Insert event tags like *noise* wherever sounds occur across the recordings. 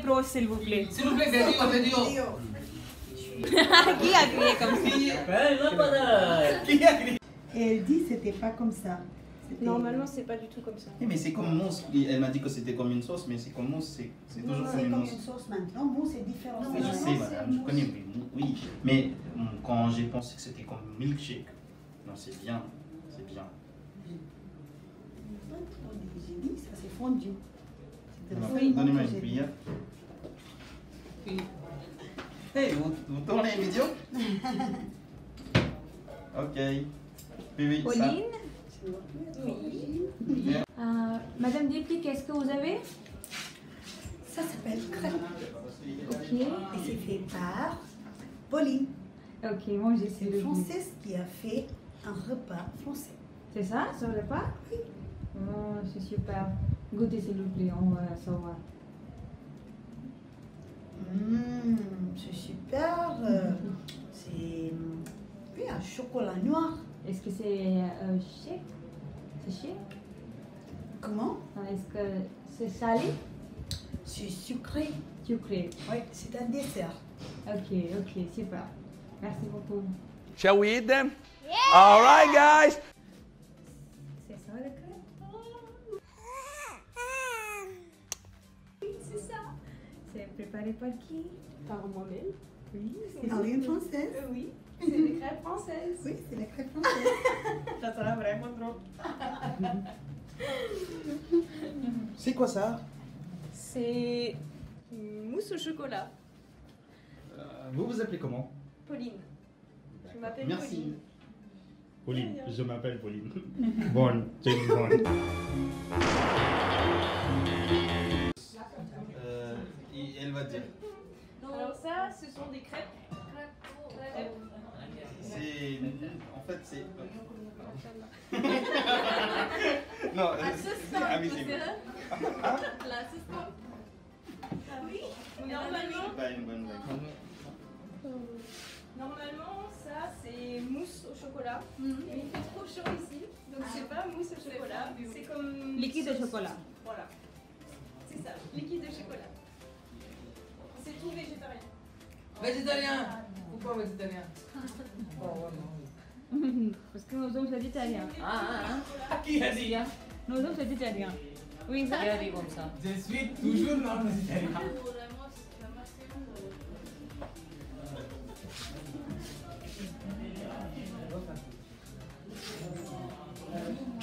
Tournez s'il vous plaît. S'il vous plaît. *laughs* Qui a crié comme ça? Elle dit c'était pas comme ça. Normalement, c'est pas du tout comme ça. Oui, mais c'est comme mousse. Elle m'a dit que c'était comme une sauce, mais c'est comme mousse, c'est toujours comme une comme mousse. une sauce maintenant. Mousse, c'est différent. Mais je sais, madame, je connais, mais oui. Mais hum, quand j'ai pensé que c'était comme milkshake, non, c'est bien, c'est bien. J'ai dit, ça c'est fondu. Donnez-moi une cuillère. Hey, vous, vous tournez les vidéos Ok. Oui, oui. Pauline Oui. Bien. Euh, Madame Dipti, qu'est-ce que vous avez Ça s'appelle crêpe. Ok. Et c'est fait par Pauline. Ok, moi j'ai C'est essayé une de Française qui a fait un repas français. C'est ça, le repas Oui. Oh, c'est super. Goûtez s'il vous plaît, on va savoir. Mmh, c'est super. *laughs* c'est oui, un chocolat noir. Est-ce que c'est euh, chic? C'est chic? Comment? Est-ce que c'est salé? C'est sucré. Sucré. Oui, c'est un dessert. Ok, ok, super. Merci beaucoup. Shall we eat them? All right, guys. C'est préparé par qui Par moi-même. Oui, c'est Pauline française. Euh, oui. *laughs* C'est des crêpes françaises. Oui, c'est la crêpe française. *laughs* Ça sera vraiment trop. *laughs* C'est quoi ça? C'est une mousse au chocolat. Euh, Vous vous appelez comment? Pauline. Je m'appelle Merci. Pauline. Pauline, je m'appelle Pauline. Bonne, James Bond. Et Elle va dire. Alors ça, ce sont des crêpes. C'est. En fait, c'est. non, euh, c'est amusez-vous. L'assistant. Ah oui Normalement, C'est pas une bonne blague. normalement, ça c'est mousse au chocolat. Mais il fait trop chaud ici, donc c'est pas mousse au chocolat. C'est comme Liquide de chocolat. Voilà. C'est ça, liquide Végétarien. Pourquoi végétarien? Parce que nous sommes végétariens. Ah, ah, Qui a dit? Nous sommes végétariens. Oui, ça. comme ça? Je suis toujours non végétarien.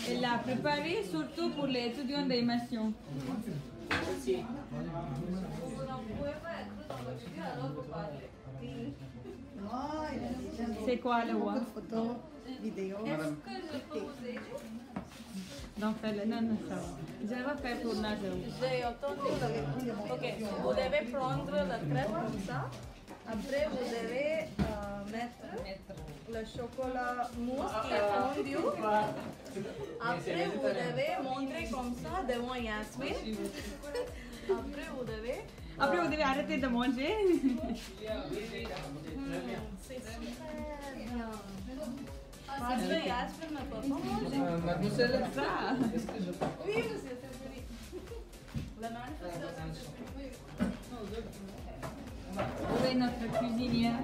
Elle l'a préparé surtout pour les étudiants d'immersion. Oh, C'est quoi le beaucoup roi de photos, vidéos. Madame. Donc, fais-le. Non, non, ça va. Je vais faire. J'ai entendu la Ok, vous devez prendre la crêpe comme ça. Après, vous devez euh, mettre le chocolat mousse qui est fondu. Après, vous devez montrer comme ça devant Yasmine. *laughs* Après, La manifestation, c'est fini. Vous êtes notre cuisinière.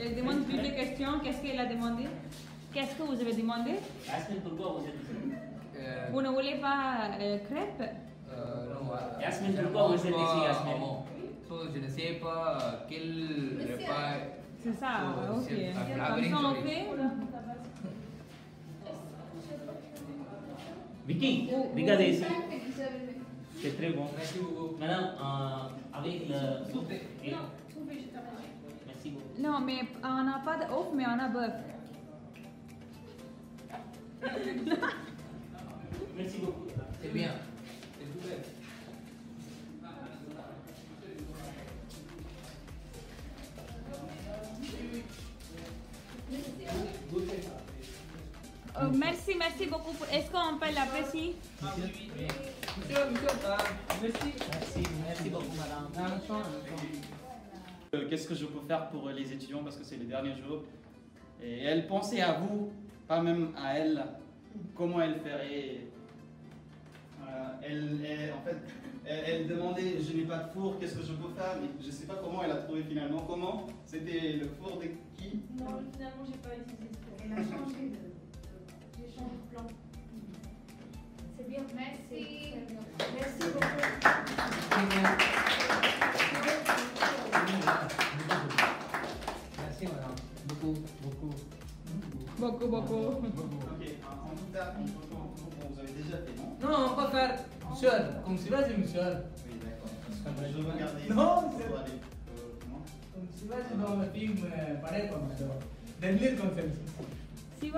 Elle demande plus de questions. Qu'est-ce qu'elle a demandé? Qu'est-ce que vous avez demandé? Euh, Vous ne voulez pas crêpes non, Yasmine, je pourquoi vous mange êtes pas ici, Yasmine maman. So, je ne sais pas quel repas. C'est ça, ok. fait Vicky, regardez ici. C'est très bon. Merci beaucoup. Madame, euh, avec le soupe. et- Tout végétarien. Merci beaucoup. Non, mais on n'a pas d'œuf, mais on a bœuf. *laughs* Euh, merci, merci beaucoup. pour- Est-ce qu'on peut l'apprécier Monsieur, monsieur, euh, merci. Merci, merci beaucoup, madame. Euh, Qu'est-ce que je peux faire pour les étudiants parce que c'est les derniers jours? Et elle pensait à vous, pas même à elle. comment elle ferait? Voilà, elle, elle- en fait, elle, elle demandait Je n'ai pas de four, qu'est-ce que je peux faire? Mais je ne sais pas comment elle a trouvé finalement. Comment? C'était le four de qui? Non, finalement, j'ai pas utilisé ce Elle a changé de. Plan. C'est bien. Merci. Merci beaucoup. Merci madame. Beaucoup, beaucoup. Beaucoup, beaucoup. Ok, en, tout cas, on peut- on- on- vous avez déjà fait, non? Non, on va faire monsieur. Comme si vas-y monsieur. Oui, d'accord. Je veux regarder. Non, c'est- euh, Comme si vas-y dans le film pareil comme ça. Delhi concept.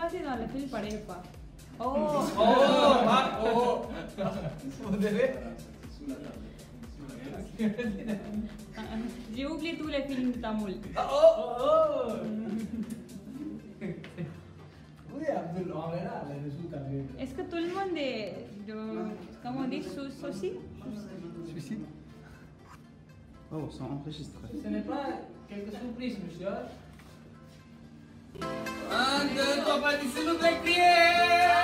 Sivasi dans le film Parepa. Oh! Oh, Marc, oh. Vous devez. Voilà, c'est sous la table. J'ai oublié tous les films tamouls. Oh, oh, oh. Oui, Abdul, on verra le résultat. Est-ce que tout le monde est de. Comment on dit sous Suicide Suicide Oh, c'est enregistré. Ce n'est pas quelque surprise, monsieur. andando, aparecendo um traqueiro.